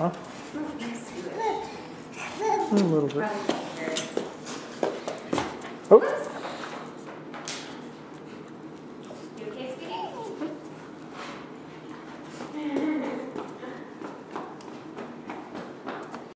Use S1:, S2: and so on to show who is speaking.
S1: Huh? A little bit. Oh.